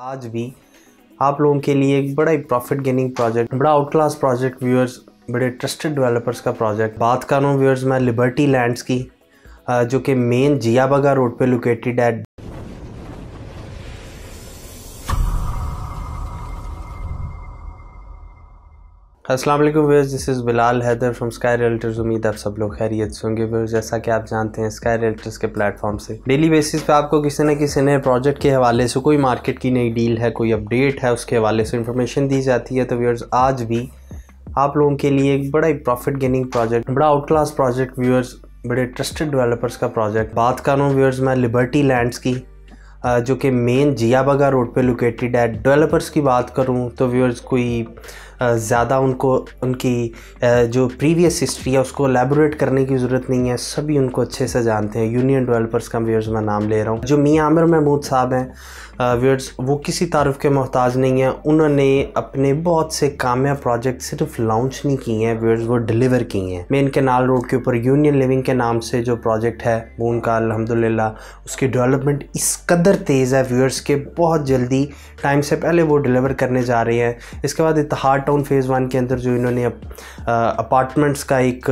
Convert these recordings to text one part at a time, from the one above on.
आज भी आप लोगों के लिए एक बड़ा ही प्रॉफिट गेनिंग प्रोजेक्ट बड़ा आउट क्लास प्रोजेक्ट व्यूअर्स बड़े ट्रस्टेड डेवलपर्स का प्रोजेक्ट बात कर रहा हूँ व्यूअर्स मैं लिबर्टी लैंड्स की जो कि मेन जियाबागा रोड पे लोकेटेड है अस्सलाम वालेकुम this is Bilal Haider from Sky Realtors. उम्मीद आप सब लोग खैरियत से होंगे। व्यूअर्स, जैसा कि आप जानते हैं, स्काई रियल्टर्स के प्लेटफॉर्म से डेली बेसिस पे आपको किसी न किसी नए प्रोजेक्ट के हवाले से, कोई मार्केट की नई डील है, कोई अपडेट है, उसके हवाले से इन्फॉर्मेशन दी जाती है। तो व्यूअर्स, आज भी आप लोगों के लिए एक बड़ा ही प्रॉफिट गेनिंग प्रोजेक्ट बड़ा आउट क्लास प्रोजेक्ट व्यूअर्स, बड़े ट्रस्टेड डेवलपर्स का प्रोजेक्ट बात कर रहा हूँ व्यूअर्स, मैं लिबर्टी लैंड्स की जो कि मेन जियाबगा रोड पे लोकेटेड है। डेवलपर्स की बात करूँ तो व्यूअर्स, कोई ज़्यादा उनको, उनकी जो प्रीवियस हिस्ट्री है, उसको एलेबोरेट करने की ज़रूरत नहीं है। सभी उनको अच्छे से जानते हैं। यूनियन डेवलपर्स का व्यूअर्स मैं नाम ले रहा हूँ। जो मियाँ आमिर महमूद साहब हैं व्यूअर्स वो किसी तारफ़ के मोहताज नहीं हैं। उन्होंने अपने बहुत से कामयाब प्रोजेक्ट सिर्फ़ लॉन्च नहीं किए हैं व्यूअर्स वो डिलीवर किए हैं। मेन कैनाल रोड के ऊपर यूनियन लिविंग के नाम से जो प्रोजेक्ट है, वो उनका अलहमदिल्ला उसकी डेवलपमेंट इस कदर तेज़ है व्यूअर्स के बहुत जल्दी टाइम से पहले वो डिलीवर करने जा रहे हैं। इसके बाद इतिहाद टाउन फ़ेज़ वन के अंदर जो इन्होंने अपार्टमेंट्स का एक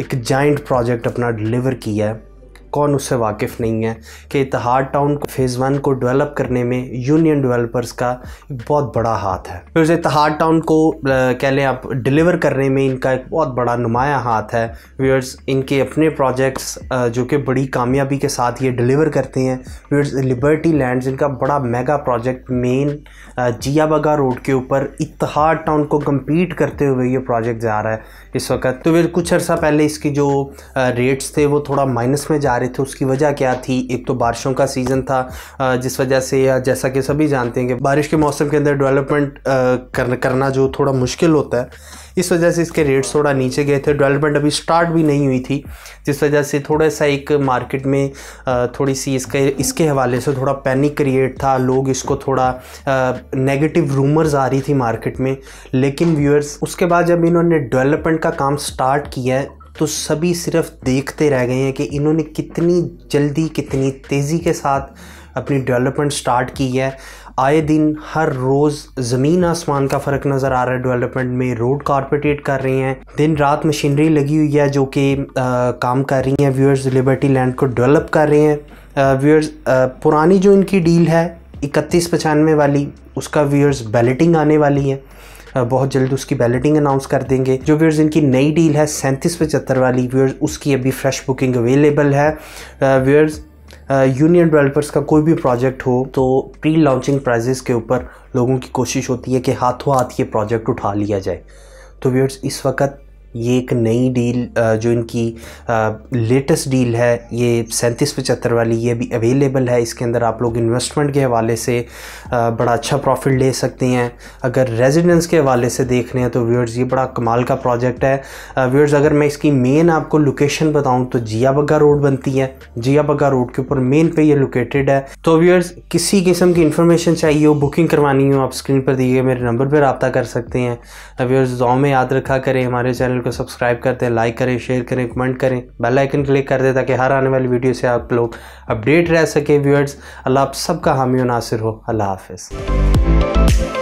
एक जॉइंट प्रोजेक्ट अपना डिलीवर किया है। कौन उससे वाकिफ़ नहीं है कि इतिहाद टाउन को फ़ेज़ वन को डेवलप करने में यूनियन डेवलपर्स का बहुत बड़ा हाथ है। फिर इतिहाद टाउन को कह लें आप डिलीवर करने में इनका एक बहुत बड़ा नुमाया हाथ है। व्यूअर्स इनके अपने प्रोजेक्ट्स जो कि बड़ी कामयाबी के साथ ये डिलीवर करते हैं। व्यूअर्स लिबर्टी लैंड्स इनका बड़ा mega project main Ziabagga road के ऊपर इतिहाद टाउन को कम्पीट करते हुए ये प्रोजेक्ट जा रहा है इस वक्त। तो फिर कुछ अर्सा पहले इसकी जो रेट्स थे वो थोड़ा माइनस में जा रहे थे उसकी वजह क्या थी? एक तो बारिशों का सीज़न था जिस वजह से या जैसा कि सभी जानते हैं कि बारिश के मौसम के अंदर डेवलपमेंट कर, करना जो थोड़ा मुश्किल होता है इस वजह से इसके रेट्स थोड़ा नीचे गए थे। डेवलपमेंट अभी स्टार्ट भी नहीं हुई थी जिस वजह से थोड़ा सा एक मार्केट में थोड़ी सी इसके इसके हवाले से थोड़ा पैनिक क्रिएट था लोग इसको थोड़ा नेगेटिव रूमर्स आ रही थी मार्केट में। लेकिन व्यूअर्स उसके बाद जब इन्होंने डेवलपमेंट का काम स्टार्ट किया है तो सभी सिर्फ़ देखते रह गए हैं कि इन्होंने कितनी जल्दी, कितनी तेज़ी के साथ अपनी डेवलपमेंट स्टार्ट की है। आए दिन हर रोज़ ज़मीन आसमान का फ़र्क नज़र आ रहा है। डेवलपमेंट में रोड कारपोरेट कर रहे हैं। दिन रात मशीनरी लगी हुई है जो कि काम कर रही हैं। व्यूअर्स लिबर्टी लैंड को डेवलप कर रहे हैं। व्यूअर्स पुरानी जो इनकी डील है, इकतीस पचानवे वाली, उसका व्यूअर्स बैलेटिंग आने वाली है। बहुत जल्द उसकी बैलेटिंग अनाउंस कर देंगे। जो व्यूअर्स इनकी नई डील है, सैंतीस पचहत्तर वाली व्यूअर्स उसकी अभी फ्रेश बुकिंग अवेलेबल है। व्यूअर्स यूनियन डेवलपर्स का कोई भी प्रोजेक्ट हो तो प्री लॉन्चिंग प्राइजेस के ऊपर लोगों की कोशिश होती है कि हाथों हाथ ये प्रोजेक्ट उठा लिया जाए। तो व्यूअर्स इस वक्त ये एक नई डील जो इनकी लेटेस्ट डील है, ये सैंतीस पचहत्तर वाली ये भी अवेलेबल है। इसके अंदर आप लोग इन्वेस्टमेंट के हवाले से बड़ा अच्छा प्रॉफिट ले सकते हैं। अगर रेजिडेंस के हवाले से देख रहे हैं तो व्यूअर्स ये बड़ा कमाल का प्रोजेक्ट है। व्यूअर्स अगर मैं इसकी मेन आपको लोकेशन बताऊँ तो जिया बग्गा रोड बनती है। जिया बग्गा रोड के ऊपर मेन पे ये लोकेटेड है। तो व्यूअर्स किसी किस्म की इन्फॉर्मेशन चाहिए हो बुकिंग करवानी हो, आप स्क्रीन पर दिए मेरे नंबर पर रबता कर सकते हैं। व्यूअर्स गाँव में याद रखा करें हमारे चैनल चैनल को सब्सक्राइब कर दें लाइक करें शेयर करें कमेंट करें बेल आइकन क्लिक कर दें ताकि हर आने वाली वीडियो से आप लोग अपडेट रह सके व्यूअर्स अल्लाह आप सबका हामी नासिर हो। अल्लाह हाफिज़।